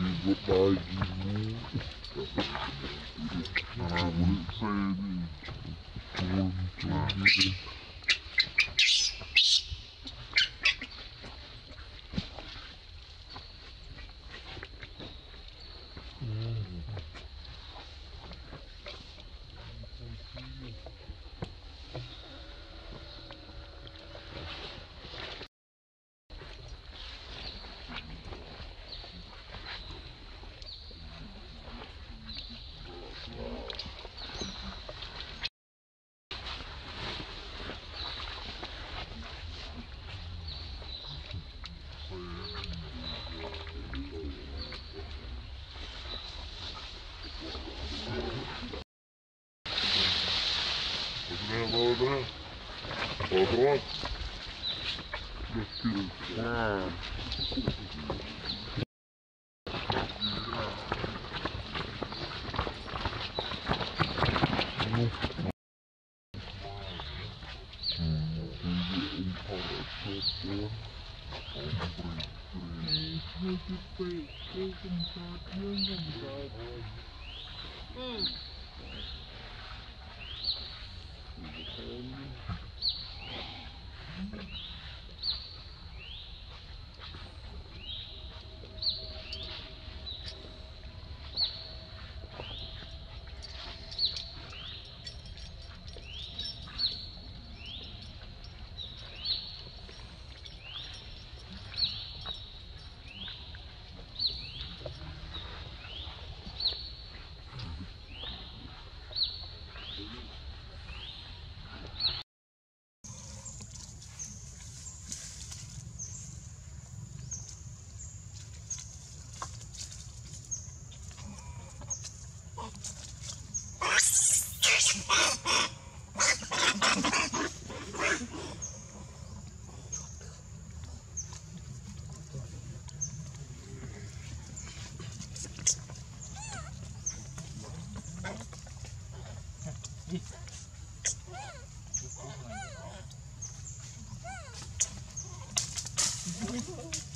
les appareils du monde. Ah. Thank you. Thank you.